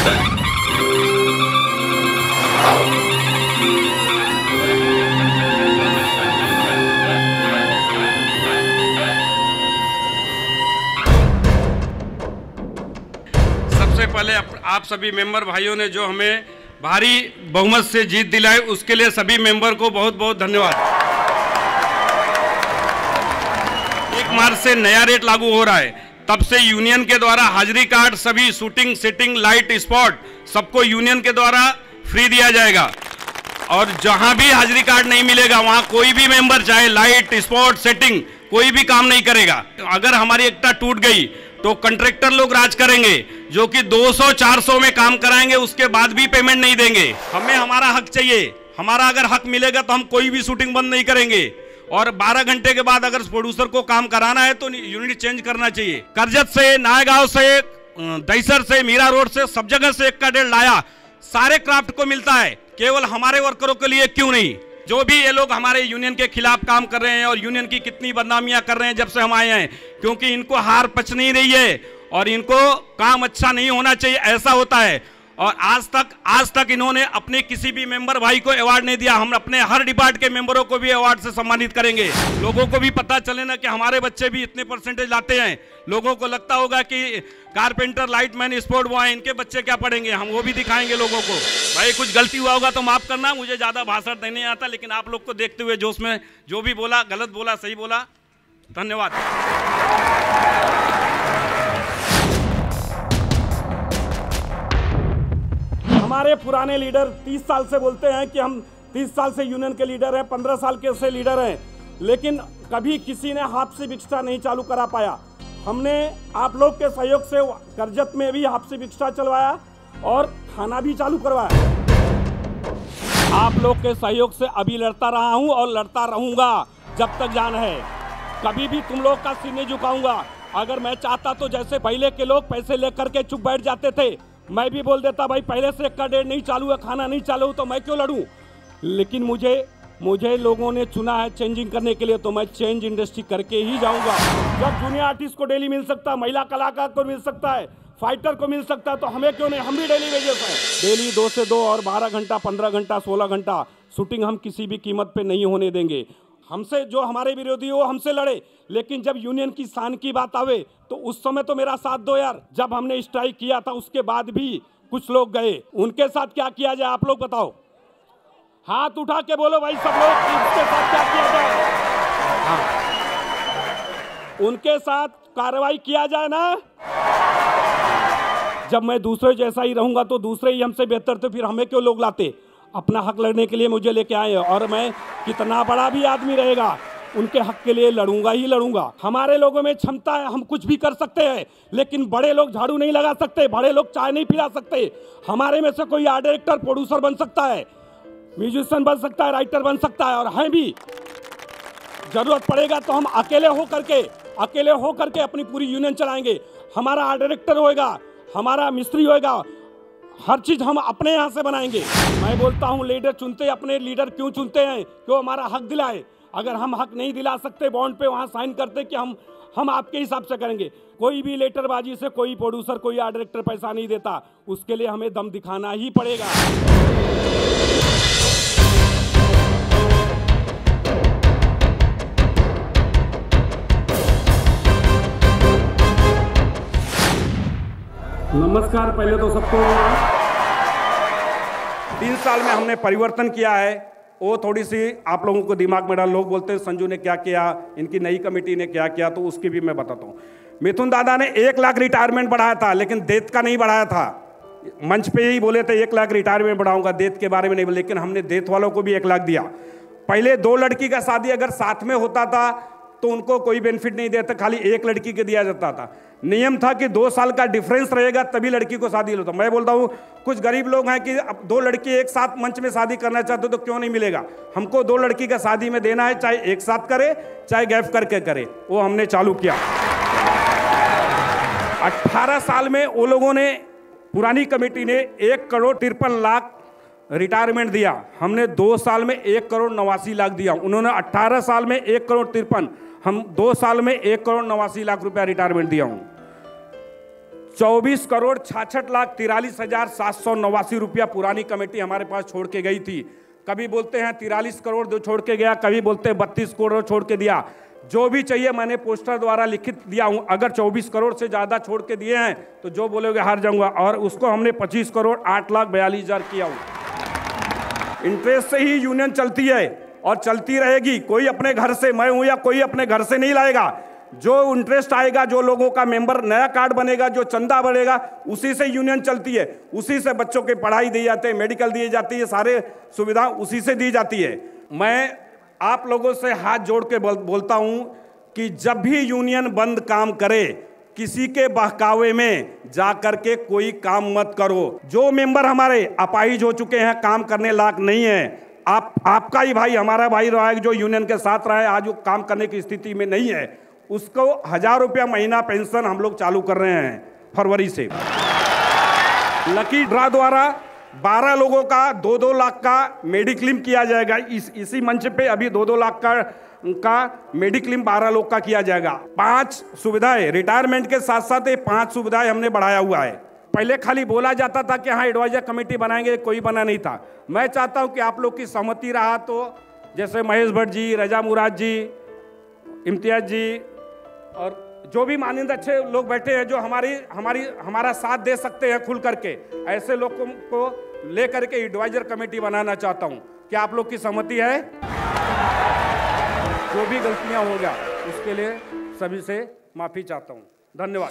सबसे पहले आप, आप सभी मेंबर भाइयों ने जो हमें भारी बहुमत से जीत दिलाई उसके लिए सभी मेंबर को बहुत बहुत धन्यवाद। एक मार्च से नया रेट लागू हो रहा है। तब से यूनियन के द्वारा हाजिरी कार्ड, सभी शूटिंग, सिटिंग, लाइट, स्पॉट, सबको यूनियन के द्वारा फ्री दिया जाएगा। और जहाँ भी हाजिरी कार्ड नहीं मिलेगा, वहाँ कोई भी मेंबर, चाहे लाइट, स्पॉट, सेटिंग, कोई भी काम नहीं करेगा। अगर हमारी एकता टूट गई तो कंट्रेक्टर लोग राज करेंगे, जो कि 200-400 में काम कराएँगे, उसके बाद भी पेमेंट नहीं देंगे। हमें हमारा हक चाहिए। हमारा अगर हक मिलेगा तो हम कोई भी शूटिंग बंद नहीं करेंगे। और 12 घंटे के बाद अगर प्रोड्यूसर को काम कराना है तो यूनिट चेंज करना चाहिए। करजत से, नायगांव से दहीसर से, मीरा रोड से, सब जगह से एक का डेढ़ लाया। सारे क्राफ्ट को मिलता है। केवल हमारे वर्करों के लिए क्यों नहीं? जो भी ये लोग हमारे यूनियन के खिलाफ काम कर रहे हैं और यूनियन की कितनी बदनामियाँ कर रहे हैं जब से हम आए हैं, क्योंकि इनको हार पच नहीं रही है और इनको काम अच्छा नहीं होना चाहिए, ऐसा होता है। और आज तक आज तक इन्होंने अपने किसी भी मेंबर भाई को अवार्ड नहीं दिया। हम अपने हर डिपार्ट के मेंबरों को भी अवार्ड से सम्मानित करेंगे। लोगों को भी पता चले ना कि हमारे बच्चे भी इतने परसेंटेज लाते हैं। लोगों को लगता होगा कि कारपेंटर लाइटमैन स्पोर्ट बॉय इनके बच्चे क्या पढ़ेंगे? हम वो भी दिखाएँगे लोगों को। भाई, कुछ गलती हुआ होगा तो माफ़ करना। मुझे ज़्यादा भाषण देने आता, लेकिन आप लोग को देखते हुए जोश में जो भी बोला, गलत बोला, सही बोला। धन्यवाद। हमारे पुराने लीडर 30 साल से बोलते हैं कि हम 30 साल से यूनियन के लीडर हैं 15 साल के से लीडर हैं, लेकिन कभी किसी ने हाथ से भिक्षा नहीं चालू करा पाया। हमने आप लोग के सहयोग से करजत में भी हाथ से भिक्षा चलवाया और खाना भी चालू करवाया। आप लोग के सहयोग से अभी लड़ता रहा हूँ और लड़ता रहूँगा जब तक जान है। कभी भी तुम लोग का सीने झुकाऊँगा। अगर मैं चाहता तो जैसे पहले के लोग पैसे लेकर के चुप बैठ जाते थे मैं भी बोल देता, भाई, पहले से एक डेढ़ नहीं चालू है, खाना नहीं चालू तो मैं क्यों लड़ूं? लेकिन मुझे मुझे लोगों ने चुना है चेंजिंग करने के लिए तो मैं चेंज इंडस्ट्री करके ही जाऊँगा। जब जूनियर आर्टिस्ट को डेली मिल सकता है महिला कलाकार को मिल सकता है फाइटर को मिल सकता है तो हमें क्यों नहीं? हम भी डेली वेजेस हैं। डेली दो से दो और बारह घंटा, पंद्रह घंटा, सोलह घंटा शूटिंग हम किसी भी कीमत पे नहीं होने देंगे। हमसे जो हमारे विरोधी हो, हमसे लड़े। लेकिन जब यूनियन की शान की बात आवे तो उस समय तो मेरा साथ दो यार। जब हमने स्ट्राइक किया था, उसके बाद भी कुछ लोग गए। उनके साथ क्या किया जाए, आप लोग बताओ। हाथ उठा के बोलो भाई, सब लोग कि उसके साथ क्या किया जाए? हाँ। उनके साथ कार्रवाई किया जाए ना? जब मैं दूसरे जैसा ही रहूँगा तो दूसरे ही हमसे बेहतर थे, फिर हमें क्यों लोग लाते? अपना हक लड़ने के लिए मुझे लेके आए हैं और मैं कितना बड़ा भी आदमी रहेगा, उनके हक के लिए लड़ूँगा ही लड़ूँगा। हमारे लोगों में क्षमता है, हम कुछ भी कर सकते हैं, लेकिन बड़े लोग झाड़ू नहीं लगा सकते, बड़े लोग चाय नहीं पिला सकते। हमारे में से कोई आर्ट डायरेक्टर, प्रोड्यूसर बन सकता है, म्यूजिशियन बन सकता है, राइटर बन सकता है, और हैं भी। ज़रूरत पड़ेगा तो हम अकेले हो करके, अकेले हो करके अपनी पूरी यूनियन चलाएँगे। हमारा आर्ट डायरेक्टर होएगा, हमारा मिस्त्री होएगा हर चीज़ हम अपने यहाँ से बनाएँगे। मैं बोलता हूँ लीडर चुनते अपने लीडर क्यों चुनते हैं? क्यों हमारा हक दिलाए? अगर हम हक नहीं दिला सकते बॉन्ड पे वहाँ साइन करते कि हम हम आपके हिसाब से करेंगे। कोई भी लेटरबाजी से कोई प्रोड्यूसर कोई डायरेक्टर पैसा नहीं देता। उसके लिए हमें दम दिखाना ही पड़ेगा। नमस्कार पहले तो सबको। तीन साल में हमने परिवर्तन किया है। वो थोड़ी सी आप लोगों को दिमाग में डाल, लोग बोलते हैं, संजू ने क्या किया? इनकी नई कमेटी ने क्या किया? तो उसकी भी मैं बताता हूँ। मिथुन दादा ने एक लाख रिटायरमेंट बढ़ाया था, लेकिन देत का नहीं बढ़ाया था। मंच पे ही बोले थे, एक लाख रिटायरमेंट बढ़ाऊँगा, देत के बारे में नहीं बोले, लेकिन हमने देत वालों को भी एक लाख दिया। पहले दो लड़की का शादी अगर साथ में होता था तो उनको कोई बेनिफिट नहीं देता, खाली एक लड़की के दिया जाता था। नियम था कि दो साल का डिफरेंस रहेगा, तभी लड़की को शादी होता मैं बोलता हूँ, कुछ गरीब लोग हैं कि अब दो लड़की एक साथ मंच में शादी करना चाहते तो क्यों नहीं मिलेगा? हमको दो लड़की का शादी में देना है, चाहे एक साथ करे, चाहे गैप करके करे। वो हमने चालू किया। 18 साल में वो लोगों ने, पुरानी कमेटी ने एक करोड़ तिरपन लाख रिटायरमेंट दिया। हमने दो साल में एक करोड़ नवासी लाख दिया। उन्होंने 18 साल में एक करोड़ तिरपन। हम दो साल में एक करोड़ नवासी लाख रुपया रिटायरमेंट दिया हूँ। चौबीस करोड़ छाछठ लाख तिरालीस हज़ार सात सौ नवासी रुपया पुरानी कमेटी हमारे पास छोड़ के गई थी। कभी बोलते हैं तिरालीस करोड़ जो छोड़ के गया, कभी बोलते हैं बत्तीस करोड़ छोड़ के दिया। जो भी चाहिए मैंने पोस्टर द्वारा लिखित दिया हूँ। अगर 24 करोड़ से ज़्यादा छोड़ के दिए हैं तो जो बोलोगे हार जाऊँगा। और उसको हमने 25 करोड़ आठ लाख बयालीस हज़ार किया हूँ। इंटरेस्ट से ही यूनियन चलती है। और चलती रहेगी। कोई अपने घर से मैं हूँ या कोई अपने घर से नहीं लाएगा। जो इंटरेस्ट आएगा जो लोगों का मेंबर नया कार्ड बनेगा जो चंदा बढ़ेगा उसी से यूनियन चलती है। उसी से बच्चों की पढ़ाई दी जाती है मेडिकल दी जाती है सारे सुविधा उसी से दी जाती है। मैं आप लोगों से हाथ जोड़ के बोल, बोलता हूँ कि जब भी यूनियन बंद काम करे किसी के बहकावे में जा करके कोई काम मत करो। जो मेंबर हमारे अपाहिज हो चुके हैं काम करने लायक नहीं है आप, आपका ही भाई, हमारा भाई रहा है जो यूनियन के साथ रहा है, आज वो काम करने की स्थिति में नहीं है। उसको हज़ार रुपया महीना पेंशन हम लोग चालू कर रहे हैं, फरवरी से। लकी ड्रा द्वारा 12 लोगों का दो दो लाख का मेडिक्लेम किया जाएगा। इस, इसी मंच पे अभी दो दो लाख का का मेडिक्लेम 12 लोग का किया जाएगा। पाँच सुविधाएँ रिटायरमेंट के साथ साथ ये पाँच सुविधाएँ हमने बढ़ाया हुआ है। पहले खाली बोला जाता था कि हाँ एडवाइजर कमेटी बनाएँगे, कोई बना नहीं था। मैं चाहता हूँ कि आप लोग की सहमति रहा तो जैसे महेश भट्ट जी, रजा मुराद जी, इम्तियाज़ जी और जो भी मानिंद अच्छे लोग बैठे हैं, जो हमारी हमारी, हमारा साथ दे सकते हैं खुल करके, ऐसे लोगों को लेकर के एडवाइजर कमेटी बनाना चाहता हूँ। क्या आप लोग की सहमति है? जो भी गलतियाँ हो गया उसके लिए सभी से माफ़ी चाहता हूँ। धन्यवाद।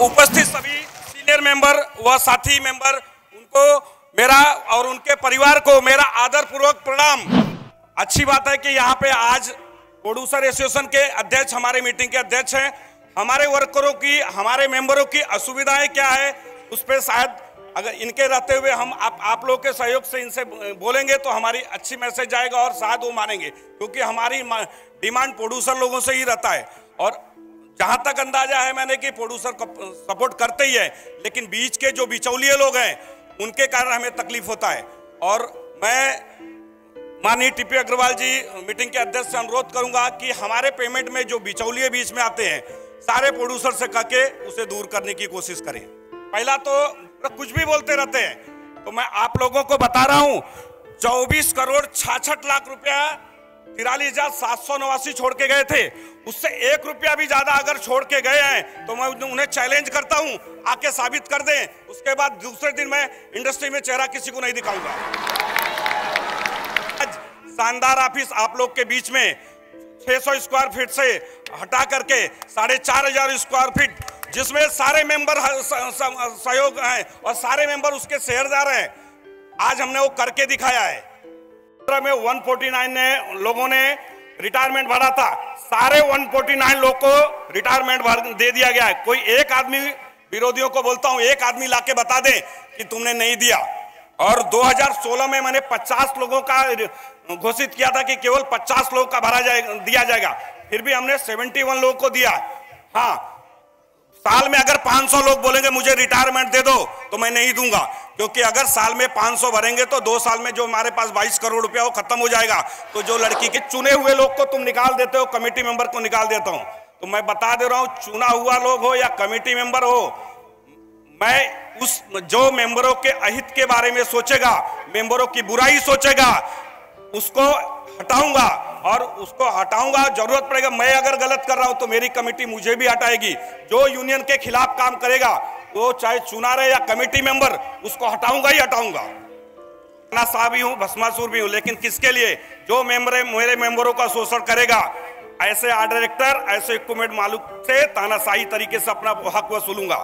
उपस्थित सभी सीनियर मेंबर व साथी मेंबर उनको मेरा और उनके परिवार को मेरा आदर पूर्वक प्रणाम। अच्छी बात है कि यहाँ पे आज प्रोड्यूसर एसोसिएशन के अध्यक्ष, हमारे मीटिंग के अध्यक्ष हैं। हमारे वर्करों की, हमारे मेंबरों की असुविधाएँ क्या है, उस पर शायद अगर इनके रहते हुए हम आप आप लोग के सहयोग से इनसे बोलेंगे तो हमारी अच्छी मैसेज जाएगा और शायद वो मानेंगे, क्योंकि हमारी डिमांड प्रोड्यूसर लोगों से ही रहता है। और जहाँ तक अंदाज़ा है मैंने कि प्रोड्यूसर सपोर्ट करते ही है, लेकिन बीच के जो बिचौलिए लोग हैं, उनके कारण हमें तकलीफ़ होता है। और मैं माननीय टीपी अग्रवाल जी, मीटिंग के अध्यक्ष से अनुरोध करूँगा कि हमारे पेमेंट में जो बिचौलिए बीच में आते हैं, सारे प्रोड्यूसर से कह के उसे दूर करने की कोशिश करें। पहला तो कुछ भी बोलते रहते हैं। तो मैं आप लोगों को बता रहा हूँ, चौबीस करोड़ छाछठ लाख रुपया तिरालीस हज़ार सात सौ नवासी छोड़ के गए थे। उससे एक रुपया भी ज़्यादा अगर छोड़ के गए हैं तो मैं उन्हें चैलेंज करता हूँ। आके साबित कर दें। उसके बाद दूसरे दिन मैं इंडस्ट्री में चेहरा किसी को नहीं दिखाऊँगा। आज शानदार ऑफ़िस आप लोग के बीच में 600 स्क्वायर फीट से हटा करके साढ़े चार हज़ार स्क्वायर फीट जिसमें सारे मेंबर सहयोग हैं और सारे मेंबर उसके शेयरदार हैं। आज हमने वो करके दिखाया है। में 149 ने लोगों ने रिटायरमेंट भरा था। सारे 149 लोग को रिटायरमेंट दे दिया गया है। कोई एक आदमी विरोधियों को बोलता हूँ, एक आदमी लाके बता दे कि तुमने नहीं दिया। और 2016 में मैंने 50 लोगों का घोषित किया था कि केवल 50 लोगों का भरा जाएगा दिया जाएगा। फिर भी हमने 71 लोगों को दिया। हाँ साल में अगर 500 लोग बोलेंगे, मुझे रिटायरमेंट दे दो तो मैं नहीं दूँगा। क्योंकि अगर साल में 500 भरेंगे तो दो साल में जो हमारे पास 22 करोड़ रुपया, वो खत्म हो जाएगा। तो जो लड़की के चुने हुए लोग को तुम निकाल देते हो कमेटी मेंबर को निकाल देता हूँ। तो मैं बता दे रहा हूँ, चुना हुआ लोग हो या कमेटी मेंबर हो, मैं उस जो मेंबरों के अहित के बारे में सोचेगा मेंबरों की बुराई सोचेगा, उसको हटाऊँगा। और उसको हटाऊँगा, ज़रूरत पड़ेगा। मैं अगर गलत कर रहा हूँ तो मेरी कमेटी मुझे भी हटाएगी। जो यूनियन के खिलाफ काम करेगा वो चाहे चुना रहे या कमेटी मेंबर उसको हटाऊँगा ही हटाऊँगा। साहब भी हूँ, भस्मासुर भी हूँ, लेकिन किसके लिए? जो मेंबर मेरे मेंबरों का शोषण करेगा। ऐसे डायरेक्टर ऐसे इक्विपमेंट मालूम से तानाशाही तरीके से अपना हक वसूलूँगा।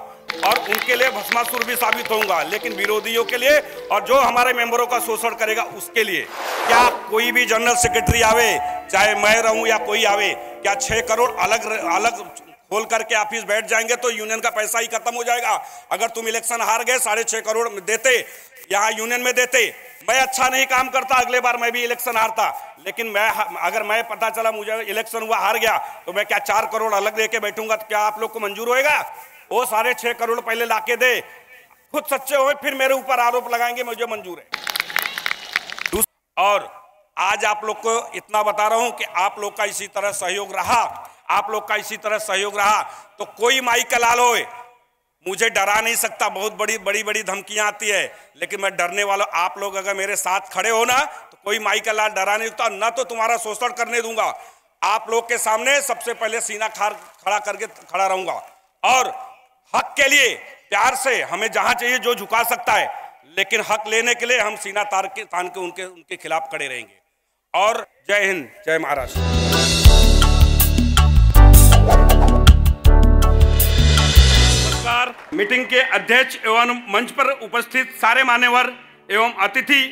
और उनके लिए भस्मासुर भी साबित होऊँगा, लेकिन विरोधियों के लिए और जो हमारे मेंबरों का शोषण करेगा, उसके लिए। क्या कोई भी जनरल सेक्रेटरी आवे, चाहे मैं रहूँ या कोई आवे, क्या छह करोड़ अलग अलग खोल करके ऑफ़िस बैठ जाएँगे तो यूनियन का पैसा ही खत्म हो जाएगा? अगर तुम इलेक्शन हार गए, साढ़े छह करोड़ देते, यहाँ यूनियन में देते, मैं अच्छा नहीं काम करता, अगले बार मैं भी इलेक्शन हारता। लेकिन मैं अगर मैं पता चला मुझे इलेक्शन हुआ, हार गया तो मैं क्या चार करोड़ अलग दे के बैठूँगा तो क्या आप लोग को मंजूर होएगा? वो साढ़े छह करोड़ पहले लाके दे। खुद सच्चे हो, फिर मेरे ऊपर आरोप लगाएँगे, मुझे मंजूर है। और आज आप लोग को इतना बता रहा हूँ कि आप लोग का इसी तरह सहयोग रहा, आप लोग का इसी तरह सहयोग रहा। तो कोई माई का लाल होए, मुझे डरा नहीं सकता, बहुत बड़ी बड़ी बड़ी धमकियाँ आती है, लेकिन मैं डरने वाला आप लोग अगर मेरे साथ खड़े हो ना तो कोई माई का लाल डरा नहीं सकता न तो तुम्हारा शोषण करने दूँगा। आप लोग के सामने सबसे पहले सीना खार, खड़ा करके खड़ा रहूँगा। और हक के लिए, प्यार से, हमें जहाँ चाहिए जो झुका सकता है, लेकिन हक लेने के लिए हम सीना तार के, तान के उनके उनके खिलाफ खड़े रहेंगे। और जय हिंद, जय महाराष्ट्र। नमस्कार। मीटिंग के अध्यक्ष एवं मंच पर उपस्थित सारे मान्यवर एवं अतिथि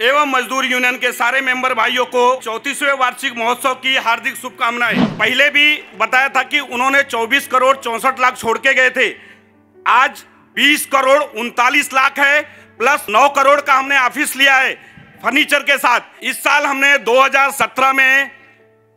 एवं मजदूर यूनियन के सारे मेंबर भाइयों को चौतीसवें वार्षिक महोत्सव की हार्दिक शुभकामनाएँ। पहले भी बताया था कि उन्होंने 24 करोड़ चौसठ लाख छोड़ के गए थे। आज 20 करोड़ उनतालीस लाख है, प्लस 9 करोड़ का हमने ऑफ़िस लिया है। फर्नीचर के साथ। इस साल हमने 2017 में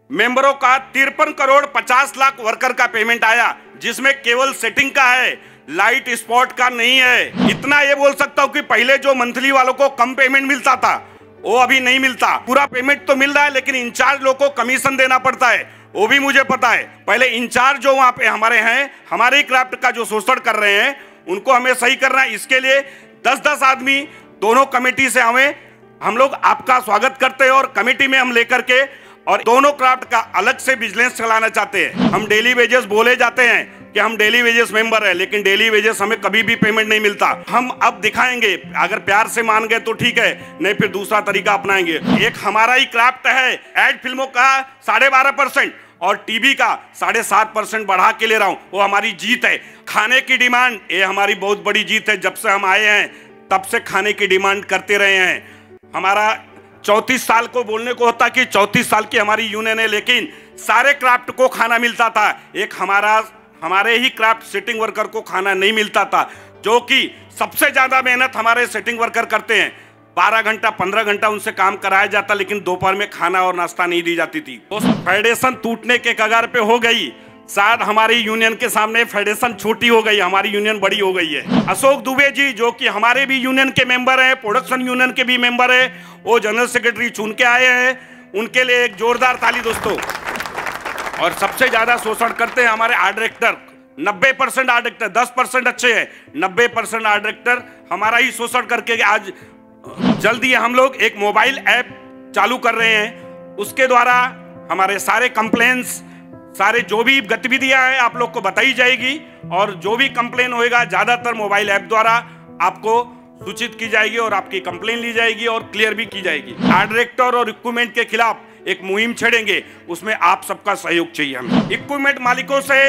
मेंबरों का तिरपन करोड़ पचास लाख वर्कर का पेमेंट आया, जिसमें केवल सेटिंग का है, लाइट स्पॉट का नहीं है। इतना ये बोल सकता हूँ कि पहले जो मंथली वालों को कम पेमेंट मिलता था, वो अभी नहीं मिलता। पूरा पेमेंट तो मिल रहा है, लेकिन इंचार्ज लोग को कमीशन देना पड़ता है, वो भी मुझे पता है। पहले इंचार्ज जो वहाँ पे हमारे हैं, हमारे क्राफ्ट का जो शोषण कर रहे हैं, उनको हमें सही करना है। इसके लिए दस दस आदमी दोनों कमेटी से हमें हम लोग आपका स्वागत करते हैं और कमेटी में हम लेकर के और दोनों क्राफ्ट का अलग से बिज़नेस चलाना चाहते हैं। हम डेली वेजेस बोले जाते हैं कि हम डेली वेजेस मेंबर है, लेकिन डेली वेजेस हमें कभी भी पेमेंट नहीं मिलता। हम अब दिखाएँगे, अगर प्यार से मान गए तो ठीक है, नहीं फिर दूसरा तरीका अपनाएँगे। एक हमारा ही क्राफ्ट है एड फ़िल्मों का साढ़े बारह परसेंट और टीवी का साढ़े सात परसेंट बढ़ा के ले रहा हूँ। वो हमारी जीत है। खाने की डिमांड ये हमारी बहुत बड़ी जीत है। जब से हम आए हैं, तब से खाने की डिमांड करते रहे हैं। हमारा चौंतीस साल को बोलने को होता कि चौंतीस साल की हमारी यूनियन है, लेकिन सारे क्राफ्ट को खाना मिलता था। एक हमारा, हमारे ही क्राफ्ट सेटिंग वर्कर को खाना नहीं मिलता था, जो कि सबसे ज़्यादा मेहनत हमारे सेटिंग वर्कर करते हैं। बारह घंटा, पंद्रह घंटा उनसे काम कराया जाता, लेकिन दोपहर में खाना और नाश्ता नहीं दी जाती थी। तो फेडरेशन टूटने के कगार पे हो गई। शायद हमारी यूनियन के सामने फेडरेशन छोटी हो गई, हमारी यूनियन बड़ी हो गई है। अशोक दुबे जी, जो कि हमारे भी यूनियन के मेंबर हैं, प्रोडक्शन यूनियन के भी मेंबर हैं, वो जनरल सेक्रेटरी चुन के आए हैं। उनके लिए एक जोरदार ताली दोस्तों। और सबसे ज़्यादा शोषण करते हैं हमारे आर्ट डायरेक्टर। नब्बे परसेंट आर्ट डायरेक्टर, दस परसेंट अच्छे हैं। नब्बे परसेंट डायरेक्टर हमारा ही शोषण करके आज जल्दी हम लोग एक मोबाइल ऐप चालू कर रहे हैं। उसके द्वारा हमारे सारे कंप्लेंट्स सारे जो भी गतिविधियाँ हैं, आप लोग को बताई जाएगी और जो भी कंप्लेन होएगा, ज़्यादातर मोबाइल ऐप द्वारा आपको सूचित की जाएगी और आपकी कंप्लेन ली जाएगी और क्लियर भी की जाएगी। डायरेक्टर और इक्विपमेंट के खिलाफ एक मुहिम छेड़ेंगे, उसमें आप सबका सहयोग चाहिए हमें। इक्विपमेंट मालिकों से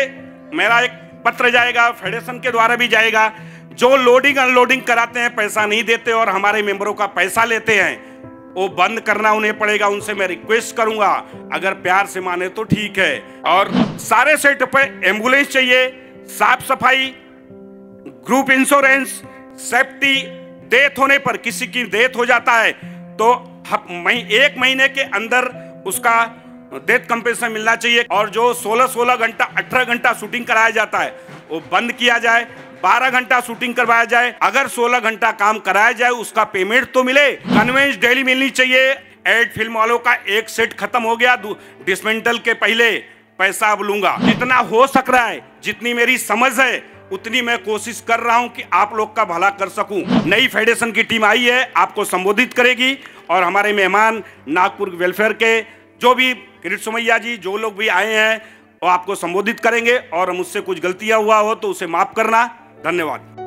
मेरा एक पत्र जाएगा फेडरेशन के द्वारा भी जाएगा। जो लोडिंग अनलोडिंग कराते हैं, पैसा नहीं देते और हमारे मेंबरों का पैसा लेते हैं वो बंद करना उन्हें पड़ेगा, उनसे मैं रिक्वेस्ट करूँगा। अगर प्यार से माने तो ठीक है। और सारे सेट पे एंबुलेंस चाहिए, साफ़ सफ़ाई ग्रुप इंश्योरेंस सेफ्टी डेथ होने पर किसी की डेथ हो जाता है तो एक महीने के अंदर उसका डेथ कंपेंसेशन मिलना चाहिए। और जो 16-16 घंटा 18 घंटा शूटिंग कराया जाता है, वो बंद किया जाए। 12 घंटा शूटिंग करवाया जाए। अगर 16 घंटा काम कराया जाए, उसका पेमेंट तो मिले। कन्वेंस डेली मिलनी चाहिए। एड फ़िल्म वालों का एक सेट खत्म हो गया। डिसमेंटल के पहले पैसा अब लूँगा। जितना हो सक रहा है, जितनी मेरी समझ है, उतनी मैं कोशिश कर रहा हूँ कि आप लोग का भला कर सकूँ। नई फेडरेशन की टीम आई है, आपको संबोधित करेगी। और हमारे मेहमान, नागपुर वेलफेयर के, जो भी किरीट सुमैया जी, जो लोग भी आए हैं, वो आपको संबोधित करेंगे। और मुझसे कुछ गलतियाँ हुआ हो तो उसे माफ़ करना। धन्यवाद।